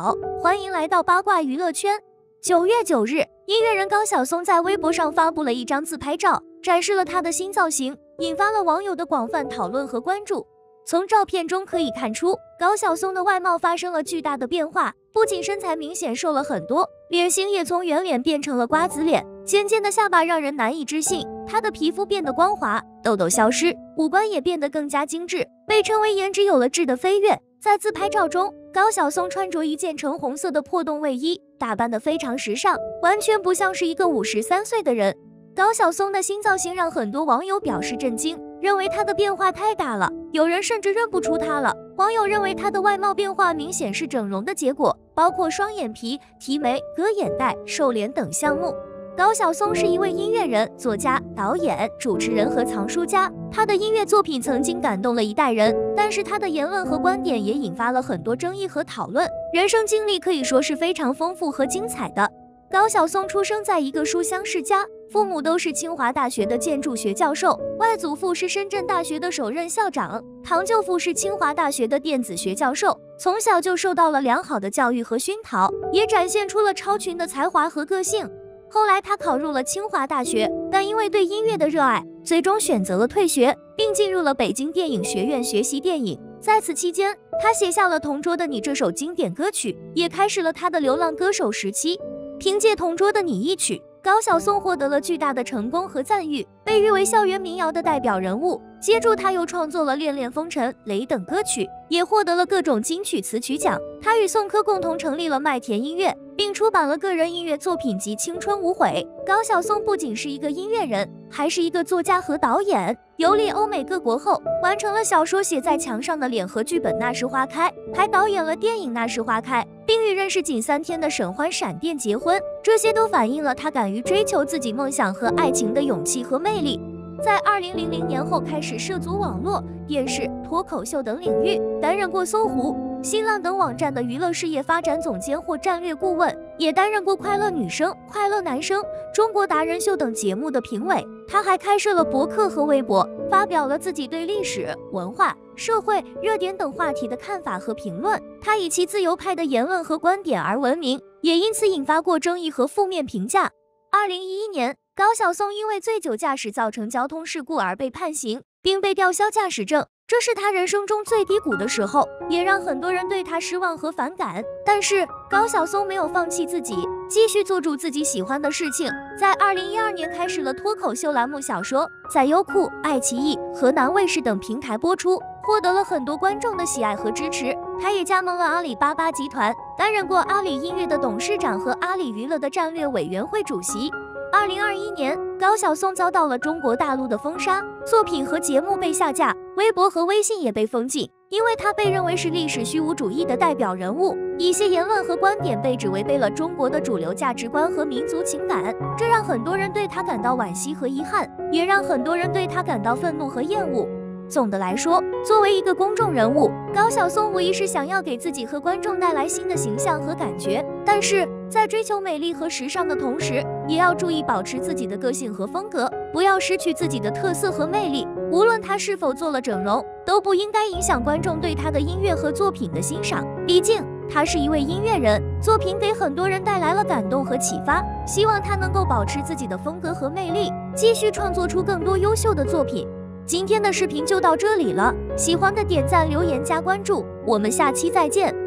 好，欢迎来到八卦娱乐圈。九月九日，音乐人高晓松在微博上发布了一张自拍照，展示了他的新造型，引发了网友的广泛讨论和关注。从照片中可以看出，高晓松的外貌发生了巨大的变化，不仅身材明显瘦了很多，脸型也从圆脸变成了瓜子脸，尖尖的下巴让人难以置信。他的皮肤变得光滑，痘痘消失，五官也变得更加精致，被称为颜值有了质的飞跃。在自拍照中，高晓松穿着一件橙红色的破洞卫衣，打扮得非常时尚，完全不像是一个五十三岁的人。高晓松的新造型让很多网友表示震惊。认为他的变化太大了，有人甚至认不出他了。网友认为他的外貌变化明显是整容的结果，包括双眼皮、提眉、割眼袋、瘦脸等项目。高晓松是一位音乐人、作家、导演、主持人和藏书家，他的音乐作品曾经感动了一代人，但是他的言论和观点也引发了很多争议和讨论。人生经历可以说是非常丰富和精彩的。高晓松出生在一个书香世家。父母都是清华大学的建筑学教授，外祖父是深圳大学的首任校长，堂舅父是清华大学的电子学教授。从小就受到了良好的教育和熏陶，也展现出了超群的才华和个性。后来他考入了清华大学，但因为对音乐的热爱，最终选择了退学，并进入了北京电影学院学习电影。在此期间，他写下了《同桌的你》这首经典歌曲，也开始了他的流浪歌手时期。凭借《同桌的你》一曲。高晓松获得了巨大的成功和赞誉，被誉为校园民谣的代表人物。接住他又创作了《恋恋风尘》《雷》等歌曲，也获得了各种金曲词曲奖。他与宋柯共同成立了麦田音乐，并出版了个人音乐作品集《青春无悔》。高晓松不仅是一个音乐人，还是一个作家和导演。游历欧美各国后，完成了小说《写在墙上的脸》和剧本《那时花开》，还导演了电影《那时花开》，并与认识仅三天的沈欢闪电结婚。这些都反映了他敢于追求自己梦想和爱情的勇气和魅力。在二零零零年后，开始涉足网络、电视、脱口秀等领域，担任过搜狐、新浪等网站的娱乐事业发展总监或战略顾问，也担任过《快乐女生》《快乐男生》《中国达人秀》等节目的评委。他还开设了博客和微博，发表了自己对历史文化、社会热点等话题的看法和评论。他以其自由派的言论和观点而闻名，也因此引发过争议和负面评价。二零一一年。高晓松因为醉酒驾驶造成交通事故而被判刑，并被吊销驾驶证，这是他人生中最低谷的时候，也让很多人对他失望和反感。但是高晓松没有放弃自己，继续做主自己喜欢的事情，在二零一二年开始了脱口秀栏目《小说》，在优酷、爱奇艺、河南卫视等平台播出，获得了很多观众的喜爱和支持。他也加盟了阿里巴巴集团，担任过阿里音乐的董事长和阿里娱乐的战略委员会主席。二零二一年，高晓松遭到了中国大陆的封杀，作品和节目被下架，微博和微信也被封禁，因为他被认为是历史虚无主义的代表人物，一些言论和观点被指违背了中国的主流价值观和民族情感，这让很多人对他感到惋惜和遗憾，也让很多人对他感到愤怒和厌恶。总的来说，作为一个公众人物，高晓松无疑是想要给自己和观众带来新的形象和感觉，但是在追求美丽和时尚的同时，也要注意保持自己的个性和风格，不要失去自己的特色和魅力。无论他是否做了整容，都不应该影响观众对他的音乐和作品的欣赏。毕竟他是一位音乐人，作品给很多人带来了感动和启发。希望他能够保持自己的风格和魅力，继续创作出更多优秀的作品。今天的视频就到这里了，喜欢的点赞、留言、加关注，我们下期再见。